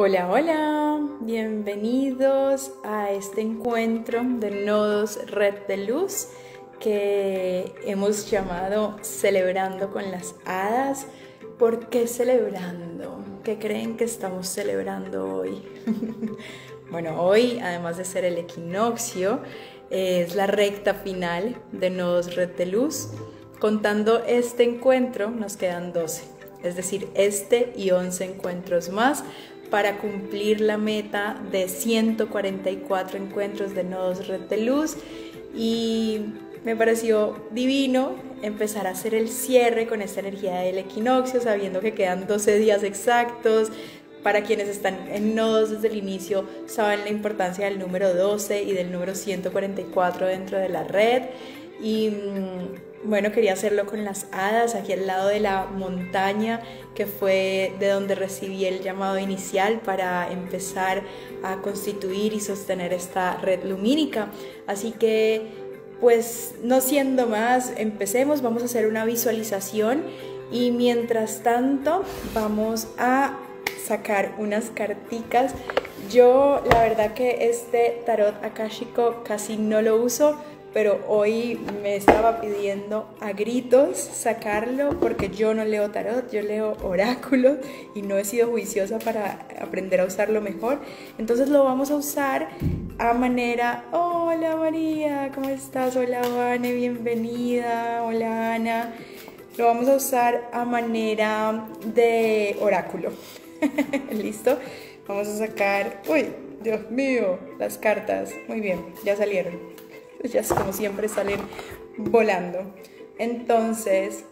Hola, hola, bienvenidos a este encuentro de nodos Red de Luz que hemos llamado Celebrando con las Hadas. ¿Por qué celebrando? ¿Qué creen que estamos celebrando hoy? bueno, hoy, además de ser el equinoccio, es la recta final de nodos Red de Luz. Contando este encuentro, nos quedan 12, es decir, este y 11 encuentros más para cumplir la meta de 144 encuentros de nodos red de luz y me pareció divino empezar a hacer el cierre con esta energía del equinoccio, sabiendo que quedan 12 días exactos. Para quienes están en nodos desde el inicio, saben la importancia del número 12 y del número 144 dentro de la red. Y mm, bueno, quería hacerlo con las hadas, aquí al lado de la montaña, que fue de donde recibí el llamado inicial para empezar a constituir y sostener esta red lumínica. Así que, pues, no siendo más, empecemos, vamos a hacer una visualización y mientras tanto vamos a sacar unas carticas. Yo, la verdad que este tarot akashico casi no lo uso, pero hoy me estaba pidiendo a gritos sacarlo porque yo no leo tarot, yo leo oráculos y no he sido juiciosa para aprender a usarlo mejor. Entonces lo vamos a usar a manera, hola María, ¿cómo estás? Hola Vane, bienvenida, hola Ana. Lo vamos a usar a manera de oráculo. ¿Listo? Vamos a sacar, uy, Dios mío, las cartas. Muy bien, ya salieron ellas como siempre salen volando. Entonces,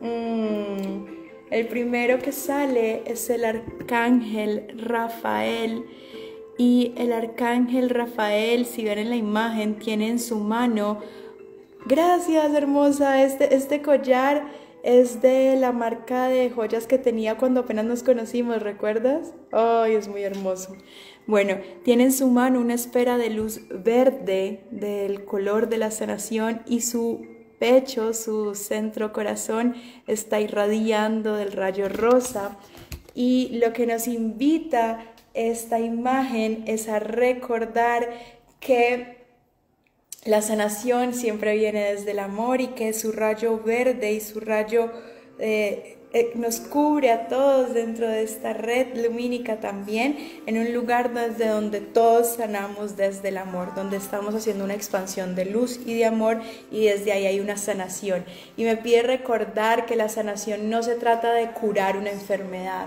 mm, el primero que sale es el arcángel Rafael. Y el arcángel Rafael, si ven en la imagen, tiene en su mano, gracias hermosa, este, este collar es de la marca de joyas que tenía cuando apenas nos conocimos, ¿recuerdas? Ay, es muy hermoso. Bueno, tiene en su mano una esfera de luz verde del color de la sanación y su pecho, su centro corazón está irradiando del rayo rosa. Y lo que nos invita esta imagen es a recordar que la sanación siempre viene desde el amor y que su rayo verde y su rayo eh, eh, nos cubre a todos dentro de esta red lumínica también, en un lugar desde donde todos sanamos desde el amor, donde estamos haciendo una expansión de luz y de amor y desde ahí hay una sanación. Y me pide recordar que la sanación no se trata de curar una enfermedad,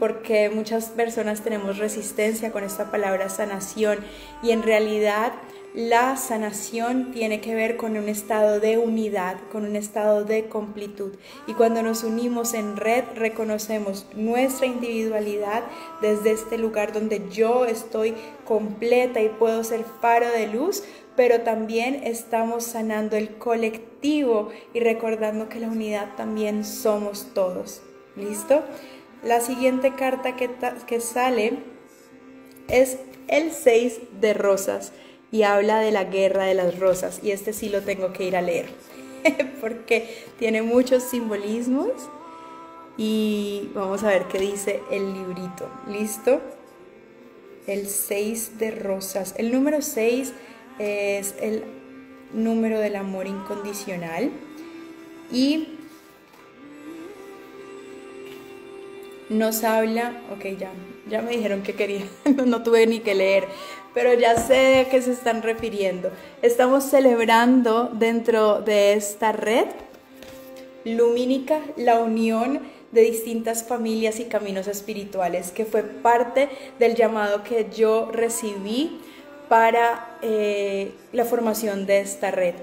porque muchas personas tenemos resistencia con esta palabra sanación y en realidad la sanación tiene que ver con un estado de unidad, con un estado de completud. Y cuando nos unimos en red, reconocemos nuestra individualidad desde este lugar donde yo estoy completa y puedo ser faro de luz, pero también estamos sanando el colectivo y recordando que la unidad también somos todos. ¿Listo? La siguiente carta que, sale es el 6 de rosas y habla de la guerra de las rosas y este sí lo tengo que ir a leer porque tiene muchos simbolismos y vamos a ver qué dice el librito. ¿Listo? El 6 de rosas. El número 6 es el número del amor incondicional y nos habla, ok, ya, ya me dijeron que quería, no tuve ni que leer, pero ya sé a qué se están refiriendo. Estamos celebrando dentro de esta red lumínica la unión de distintas familias y caminos espirituales, que fue parte del llamado que yo recibí para eh, la formación de esta red.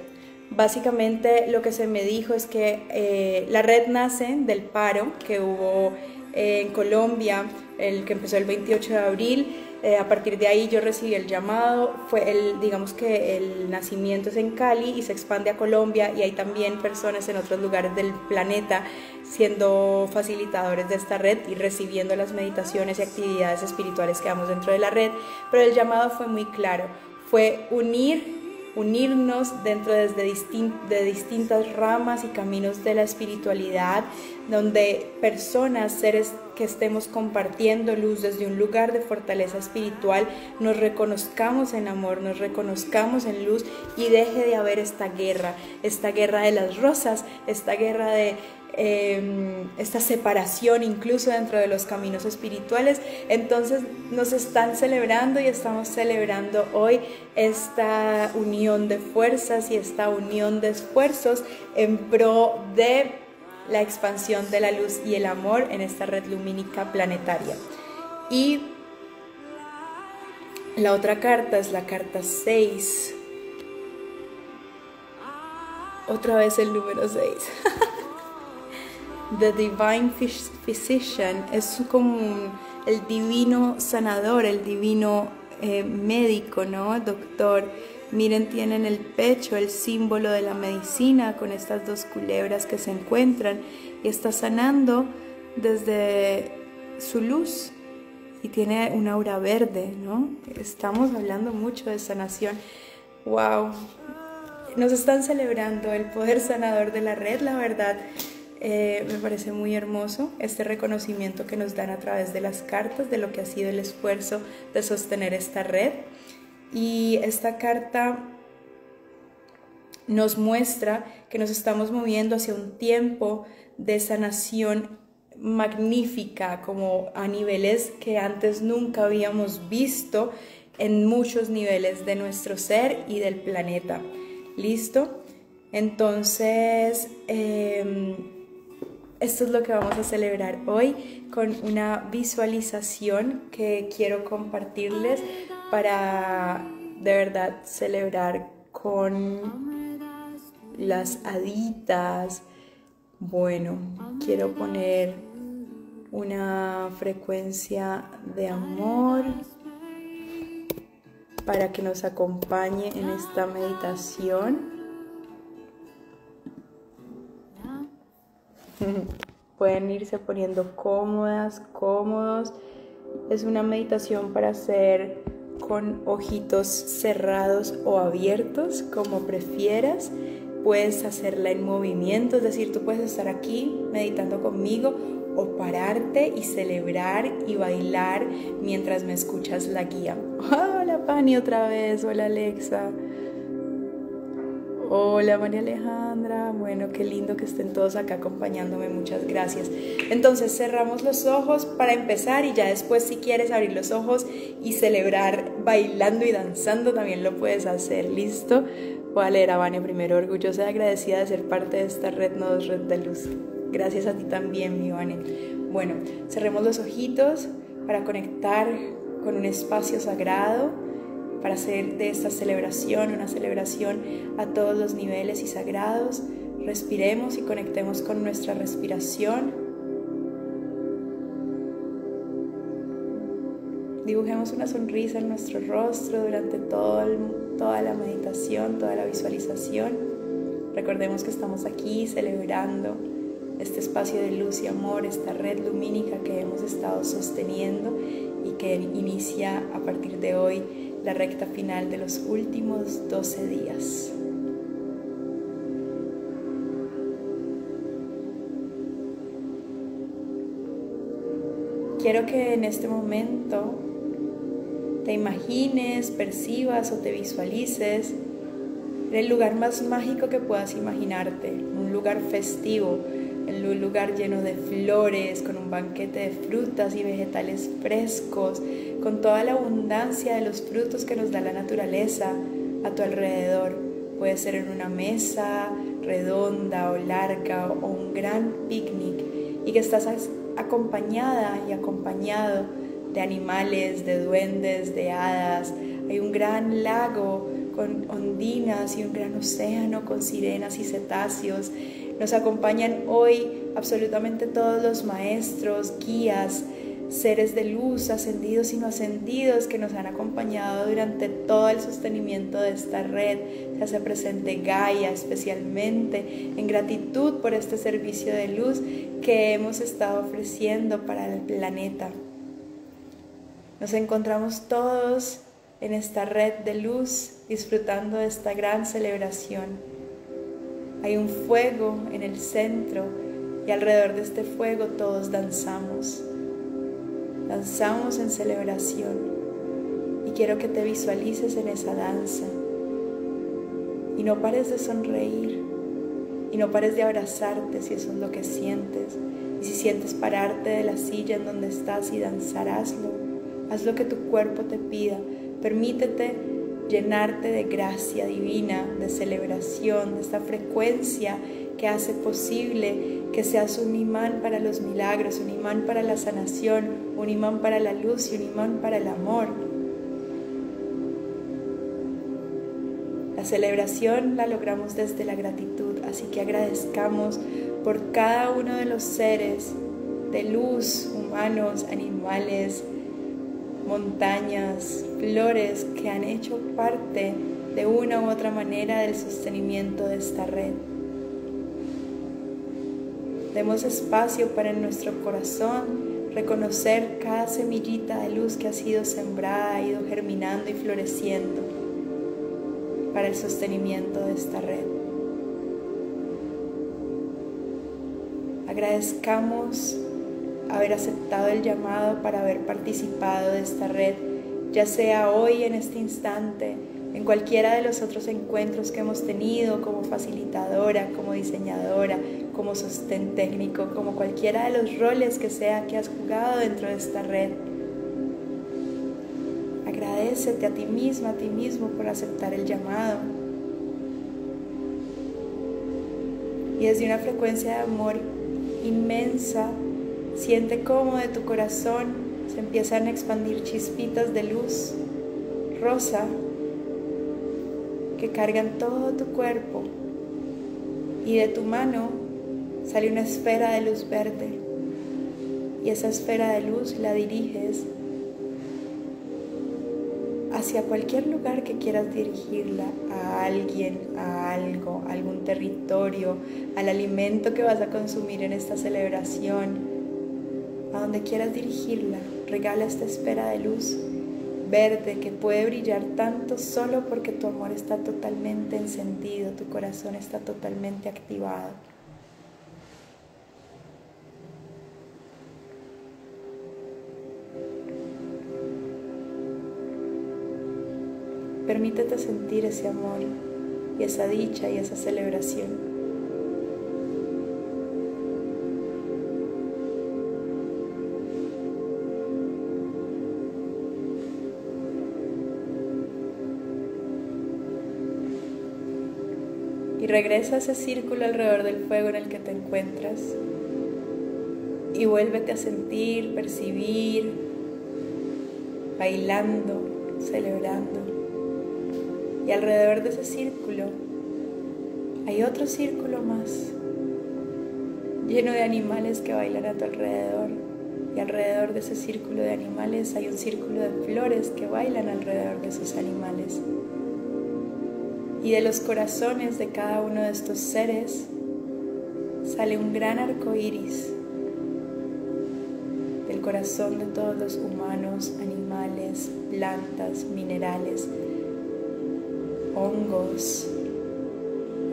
Básicamente lo que se me dijo es que eh, la red nace del paro que hubo en Colombia, el que empezó el 28 de abril. Eh, a partir de ahí yo recibí el llamado, fue el, digamos que el nacimiento es en Cali y se expande a Colombia y hay también personas en otros lugares del planeta siendo facilitadores de esta red y recibiendo las meditaciones y actividades espirituales que damos dentro de la red, pero el llamado fue muy claro, fue unir unirnos dentro desde de distintas ramas y caminos de la espiritualidad, donde personas, seres que estemos compartiendo luz desde un lugar de fortaleza espiritual, nos reconozcamos en amor, nos reconozcamos en luz y deje de haber esta guerra, esta guerra de las rosas, esta guerra de Em, esta separación incluso dentro de los caminos espirituales. Entonces nos están celebrando y estamos celebrando hoy esta unión de fuerzas y esta unión de esfuerzos en pro de la expansión de la luz y el amor en esta red lumínica planetaria. Y la otra carta es la carta 6. Otra vez el número 6. The Divine Physician es como el divino sanador, el divino eh, médico, ¿no? Doctor. Miren, tienen el pecho el símbolo de la medicina con estas dos culebras que se encuentran y está sanando desde su luz y tiene una aura verde, ¿no? Estamos hablando mucho de sanación. ¡Wow! Nos están celebrando el poder sanador de la red, la verdad. Eh, me parece muy hermoso este reconocimiento que nos dan a través de las cartas de lo que ha sido el esfuerzo de sostener esta red. Y esta carta nos muestra que nos estamos moviendo hacia un tiempo de sanación magnífica, como a niveles que antes nunca habíamos visto en muchos niveles de nuestro ser y del planeta. ¿Listo? Entonces, em, esto es lo que vamos a celebrar hoy con una visualización que quiero compartirles para de verdad celebrar con las haditas. Bueno, quiero poner una frecuencia de amor para que nos acompañe en esta meditación. Pueden irse poniendo cómodas, cómodos. Es una meditación para hacer con ojitos cerrados o abiertos, como prefieras. Puedes hacerla en movimiento, es decir, tú puedes estar aquí meditando conmigo o pararte y celebrar y bailar mientras me escuchas la guía. Hola Pani otra vez, hola Alexa. Hola María Alejandra, bueno, qué lindo que estén todos acá acompañándome, muchas gracias. Entonces cerramos los ojos para empezar y ya después si quieres abrir los ojos y celebrar bailando y danzando también lo puedes hacer, ¿listo? Voy a leer a Vane primero, orgullosa y agradecida de ser parte de esta red Nodos Red de Luz. Gracias a ti también, mi Vane. Bueno, cerremos los ojitos para conectar con un espacio sagrado para hacer de esta celebración una celebración a todos los niveles y sagrados. Respiremos y conectemos con nuestra respiración. Dibujemos una sonrisa en nuestro rostro durante toda la meditación, toda la visualización. Recordemos que estamos aquí celebrando este espacio de luz y amor, esta red lumínica que hemos estado sosteniendo y que inicia a partir de hoy la recta final de los últimos 12 días. Quiero que en este momento te imagines, percibas o te visualices el lugar más mágico que puedas imaginarte, un lugar festivo, en un lugar lleno de flores, con un banquete de frutas y vegetales frescos, con toda la abundancia de los frutos que nos da la naturaleza a tu alrededor. Puede ser en una mesa redonda o larga o un gran picnic y que estás acompañada y acompañado de animales, de duendes, de hadas. Hay un gran lago con ondinas y un gran océano con sirenas y cetáceos nos acompañan hoy absolutamente todos los maestros, guías, seres de luz, ascendidos y no ascendidos que nos han acompañado durante todo el sostenimiento de esta red. Se hace presente Gaia especialmente en gratitud por este servicio de luz que hemos estado ofreciendo para el planeta. Nos encontramos todos en esta red de luz disfrutando de esta gran celebración. Hay un fuego en el centro y alrededor de este fuego todos danzamos. danzamos en celebración. Y quiero que te visualices en esa danza. Y no pares de sonreír. Y no pares de abrazarte si eso es lo que sientes. Y si sientes pararte de la silla en donde estás y danzar, hazlo. Haz lo que tu cuerpo te pida. Permítete llenarte de gracia divina, de celebración, de esta frecuencia que hace posible que seas un imán para los milagros, un imán para la sanación, un imán para la luz y un imán para el amor. La celebración la logramos desde la gratitud, así que agradezcamos por cada uno de los seres de luz, humanos, animales, montañas, flores que han hecho parte de una u otra manera del sostenimiento de esta red. Demos espacio para en nuestro corazón reconocer cada semillita de luz que ha sido sembrada, ha ido germinando y floreciendo para el sostenimiento de esta red. Agradezcamos haber aceptado el llamado para haber participado de esta red, ya sea hoy en este instante, en cualquiera de los otros encuentros que hemos tenido como facilitadora, como diseñadora, como sostén técnico, como cualquiera de los roles que sea que has jugado dentro de esta red. Agradecete a ti misma, a ti mismo por aceptar el llamado. Y desde una frecuencia de amor inmensa, siente cómo de tu corazón se empiezan a expandir chispitas de luz rosa que cargan todo tu cuerpo y de tu mano sale una esfera de luz verde. Y esa esfera de luz la diriges hacia cualquier lugar que quieras dirigirla, a alguien, a algo, a algún territorio, al alimento que vas a consumir en esta celebración, donde quieras dirigirla, regala esta esfera de luz verde que puede brillar tanto solo porque tu amor está totalmente encendido, tu corazón está totalmente activado. Permítete sentir ese amor y esa dicha y esa celebración. Regresa a ese círculo alrededor del fuego en el que te encuentras y vuélvete a sentir, percibir, bailando, celebrando. Y alrededor de ese círculo hay otro círculo más, lleno de animales que bailan a tu alrededor. Y alrededor de ese círculo de animales hay un círculo de flores que bailan alrededor de esos animales y de los corazones de cada uno de estos seres sale un gran arco iris. Del corazón de todos los humanos, animales, plantas, minerales, hongos,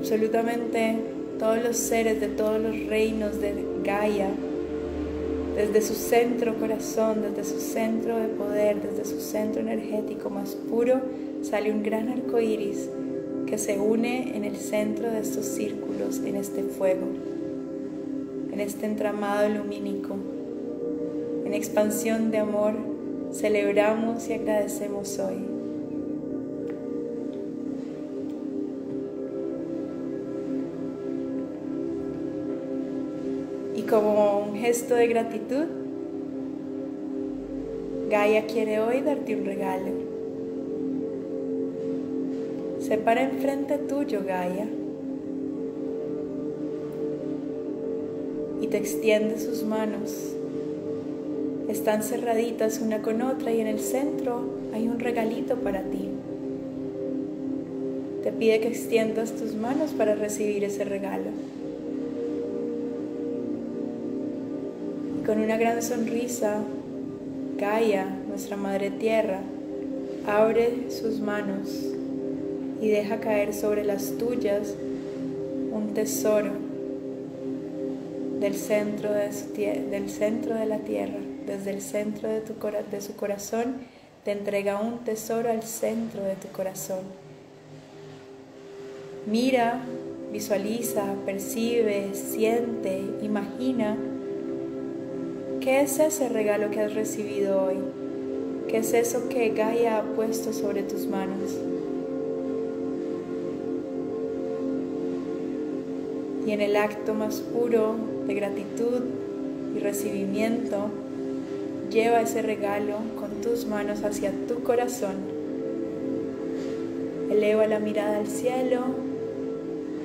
absolutamente todos los seres de todos los reinos de Gaia, desde su centro corazón, desde su centro de poder, desde su centro energético más puro, sale un gran arco iris que se une en el centro de estos círculos, en este fuego, en este entramado lumínico, en expansión de amor, celebramos y agradecemos hoy. Y como un gesto de gratitud, Gaia quiere hoy darte un regalo se para enfrente tuyo, Gaia, y te extiende sus manos. Están cerraditas una con otra y en el centro hay un regalito para ti. Te pide que extiendas tus manos para recibir ese regalo. Y con una gran sonrisa, Gaia, nuestra Madre Tierra, abre sus manos y deja caer sobre las tuyas un tesoro del centro de, del centro de la tierra. desde el centro de, tu de su corazón, te entrega un tesoro al centro de tu corazón. Mira, visualiza, percibe, siente, imagina qué es ese regalo que has recibido hoy, qué es eso que Gaia ha puesto sobre tus manos. Y en el acto más puro de gratitud y recibimiento, lleva ese regalo con tus manos hacia tu corazón. Eleva la mirada al cielo,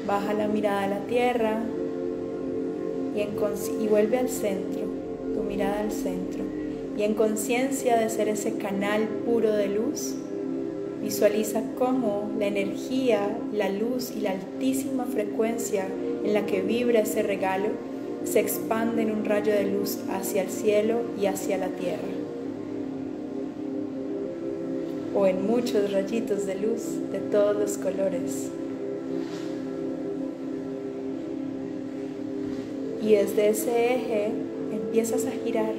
baja la mirada a la tierra y, y vuelve al centro, tu mirada al centro. Y en conciencia de ser ese canal puro de luz, visualiza cómo la energía, la luz y la altísima frecuencia en la que vibra ese regalo se expande en un rayo de luz hacia el cielo y hacia la tierra. O en muchos rayitos de luz de todos los colores. Y desde ese eje empiezas a girar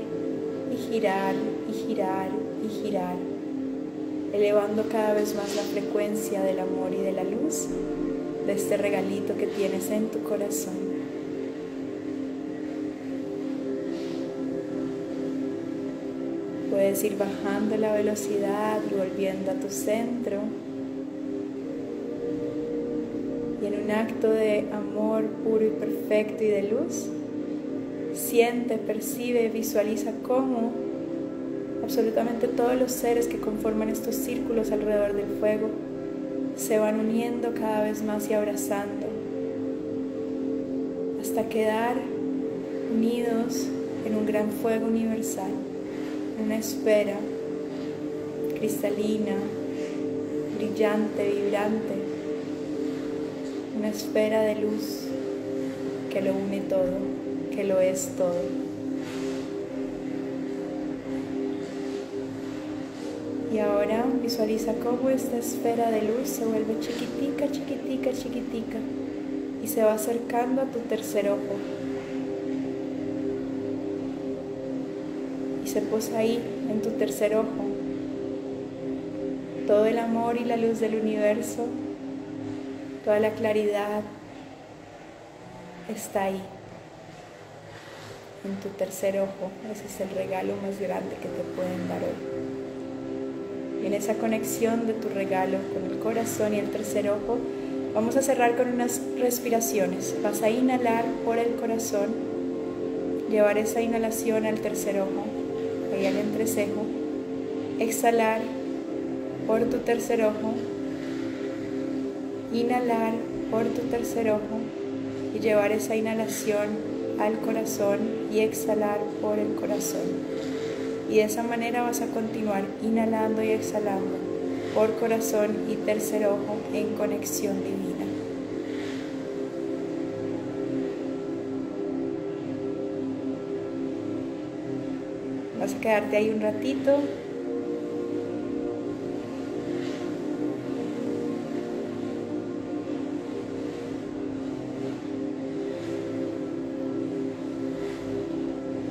y girar y girar y girar, elevando cada vez más la frecuencia del amor y de la luz de este regalito que tienes en tu corazón. Puedes ir bajando la velocidad y volviendo a tu centro. Y en un acto de amor puro y perfecto y de luz, siente, percibe, visualiza cómo absolutamente todos los seres que conforman estos círculos alrededor del fuego se van uniendo cada vez más y abrazando hasta quedar unidos en un gran fuego universal una esfera cristalina, brillante, vibrante, una esfera de luz que lo une todo, que lo es todo. Ahora visualiza cómo esta esfera de luz se vuelve chiquitica, chiquitica, chiquitica y se va acercando a tu tercer ojo. se posa ahí en tu tercer ojo. Todo el amor y la luz del universo, toda la claridad está ahí, en tu tercer ojo. Ese es el regalo más grande que te pueden dar hoy. En esa conexión de tu regalo con el corazón y el tercer ojo, vamos a cerrar con unas respiraciones. Vas a inhalar por el corazón, llevar esa inhalación al tercer ojo y al entrecejo, exhalar por tu tercer ojo, inhalar por tu tercer ojo y llevar esa inhalación al corazón y exhalar por el corazón. Y de esa manera vas a continuar inhalando y exhalando por corazón y tercer ojo en conexión divina. Vas a quedarte ahí un ratito.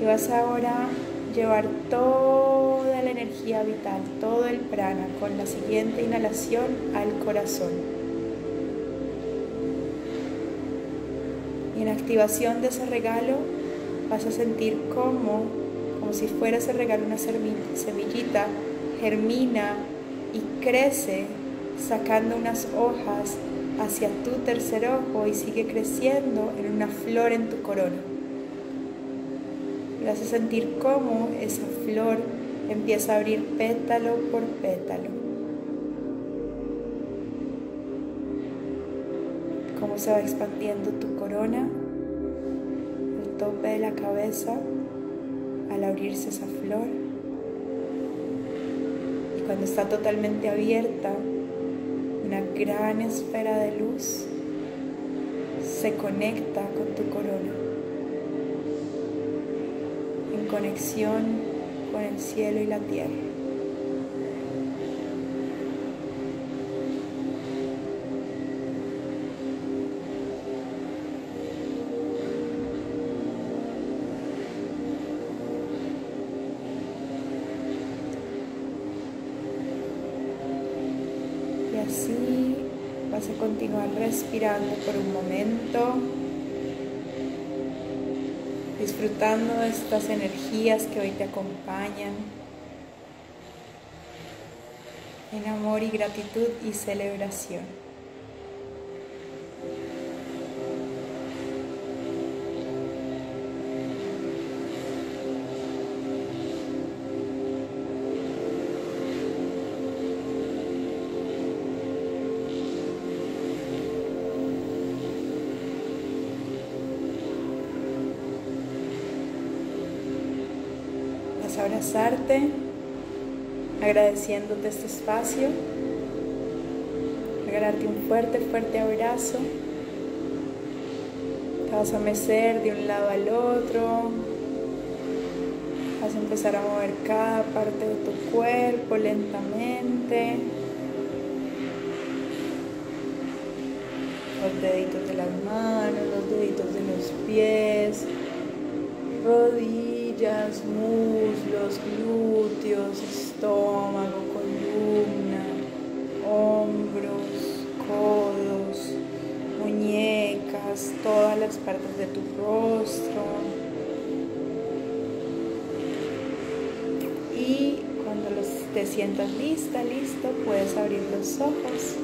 Y vas ahora llevar toda la energía vital, todo el prana con la siguiente inhalación al corazón. Y en activación de ese regalo vas a sentir cómo como si fuera ese regalo una semillita, germina y crece sacando unas hojas hacia tu tercer ojo y sigue creciendo en una flor en tu corona. Vas a sentir cómo esa flor empieza a abrir pétalo por pétalo. Cómo se va expandiendo tu corona, el tope de la cabeza al abrirse esa flor. Y cuando está totalmente abierta, una gran esfera de luz se conecta con tu corona, conexión con el cielo y la tierra. Y así vas a continuar respirando disfrutando estas energías que hoy te acompañan, en amor y gratitud y celebración. Agradeciéndote este espacio, regalarte un fuerte, fuerte abrazo. Te vas a mecer de un lado al otro, vas a empezar a mover cada parte de tu cuerpo lentamente. Los deditos de las manos, los deditos de los pies, rodillas muslos, glúteos, estómago, columna, hombros, codos, muñecas, todas las partes de tu rostro. Y cuando te sientas lista, listo, puedes abrir los ojos.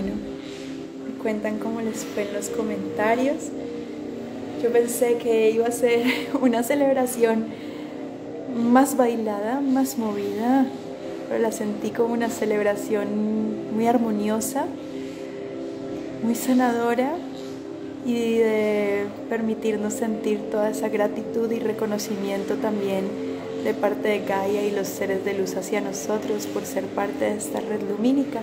Bueno, me cuentan cómo les fue en los comentarios. Yo pensé que iba a ser una celebración más bailada, más movida, pero la sentí como una celebración muy armoniosa, muy sanadora y de permitirnos sentir toda esa gratitud y reconocimiento también de parte de Gaia y los seres de luz hacia nosotros por ser parte de esta red lumínica.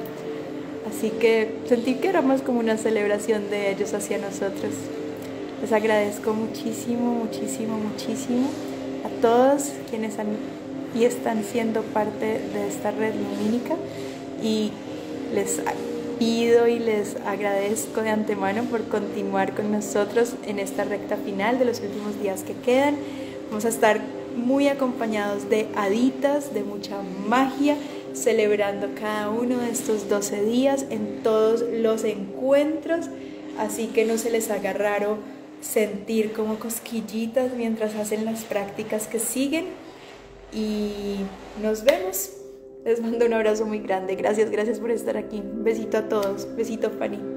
Así que sentí que era más como una celebración de ellos hacia nosotros. Les agradezco muchísimo, muchísimo, muchísimo a todos quienes han y están siendo parte de esta red lumínica y les pido y les agradezco de antemano por continuar con nosotros en esta recta final de los últimos días que quedan. Vamos a estar muy acompañados de haditas, de mucha magia celebrando cada uno de estos 12 días en todos los encuentros, así que no se les haga raro sentir como cosquillitas mientras hacen las prácticas que siguen y nos vemos. Les mando un abrazo muy grande. Gracias, gracias por estar aquí. Besito a todos. Besito, Fanny.